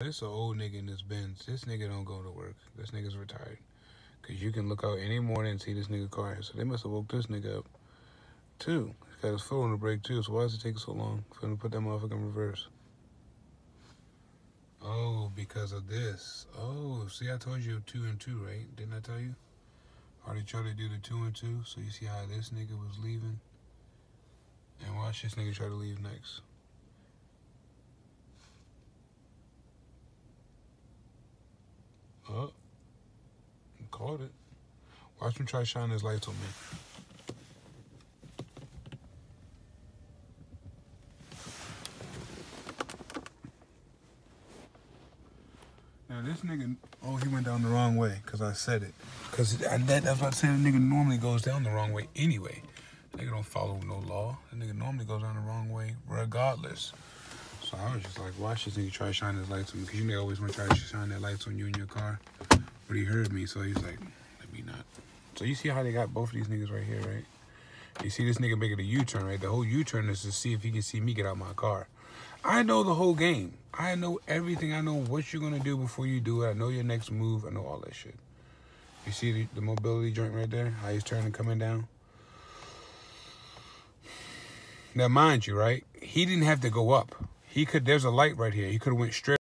This an old nigga in this Benz. This nigga don't go to work. This nigga's retired. Cause you can look out any morning and see this nigga car. So they must have woke this nigga up too. He's got his foot on the brake too. So why does it take so long for him to put that motherfucker in reverse? Oh, because of this. Oh, see, I told you two and two, right? Didn't I tell you? I Already tried to do the two and two. So you see how this nigga was leaving? And watch this nigga try to leave next. Oh, caught it. Watch him try shine his lights on me. Now this nigga, oh, he went down the wrong way because I said it. Because that, that's what I said. The nigga normally goes down the wrong way anyway. Nigga don't follow no law. The nigga normally goes down the wrong way regardless. So I was just like, watch this nigga try shine his lights on me. Because you nigga always want to try to shine that lights on you in your car. But he heard me, so he's like, let me not. So you see how they got both of these niggas right here, right? You see this nigga making a U-turn, right? The whole U-turn is to see if he can see me get out my car. I know the whole game. I know everything. I know what you're gonna do before you do it. I know your next move. I know all that shit. You see the, the mobility joint right there? How he's turning, coming down. Now, mind you, right? He didn't have to go up. He could. There's a light right here. He could have went straight.